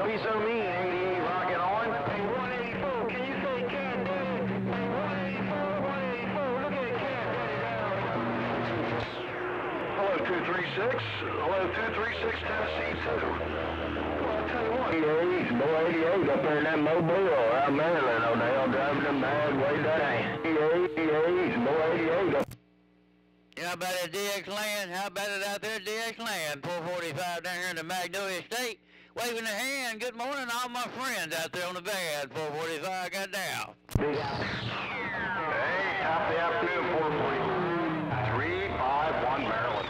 Don't be so mean, 88 rocking on. Hey, 184, can you say Cat Daddy? Hey, 184, 184, look at Cat Daddy down Hello, 236. Hello, 236, Tennessee 2. Well, I'll tell you what. 88, boy, 88 up there in that mobile out Maryland, oh, Odell, driving them bad way down. 88, 88, boy, 88 up How about it, DX Land? How about it out there, DX Land? 445 down here in the Magnolia State. Waving a hand. Good morning, all my friends out there on the bad. 445 got down. Hey, top of the afternoon, 440. 351 Maryland.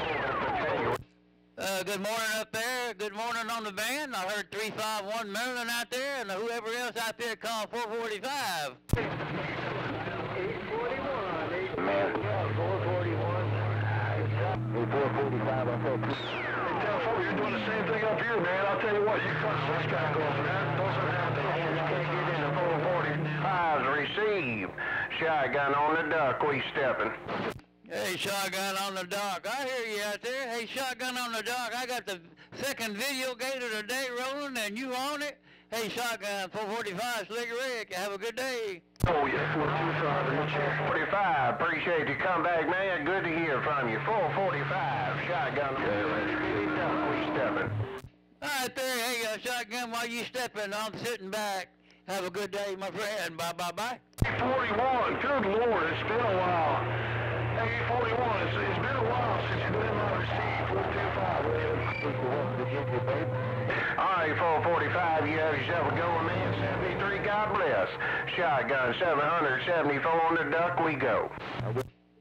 Uh, good morning up there. Good morning on the band. I heard 351 Maryland out there and whoever else out there called 445. Man. 441. 445, I thought. Hey, tell you're doing the same thing up here, man. I'll tell you what, you cut six back off, man. Those are down there. You can't get into 445. Receive. Shotgun on the duck. We stepping. Hey, shotgun on the dock. I hear you out there. Hey, shotgun on the dock. I got the second video gate of the day rolling and you on it. Hey, shotgun 445 Slick Rick. Have a good day. Oh, yeah, 425 in 45, appreciate you come back, man. Good to hear from you. 445, shotgun. We stepping. All right there. Hey, uh, shotgun while you stepping. I'm sitting back. Have a good day, my friend. Bye, bye, bye. 41, good lord, it's been a while. Hey, 41, it's, it's been a while since you've been on the receipt. 425, All right, 445, you have yourself a going, man. 73, God bless. Shotgun 774 on the duck, we go.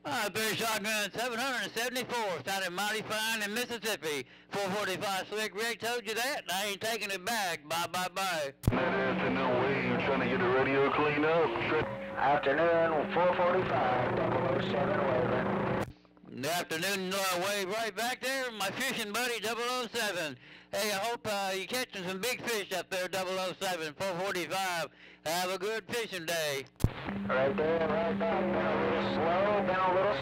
All right, there, shotgun 774. Sounded mighty fine in Mississippi. 445 Slick Rick told you that. I ain't taking it back. Bye, bye, bye. That afternoon wave, trying to get the radio cleaned up. Afternoon, 445, 007 waving. The afternoon, uh, wave right back there, my fishing buddy 007. Hey, I hope uh, you're catching some big fish up there, 007, 445. Have a good fishing day. Right there, right back. Been a little slow, down a little slow.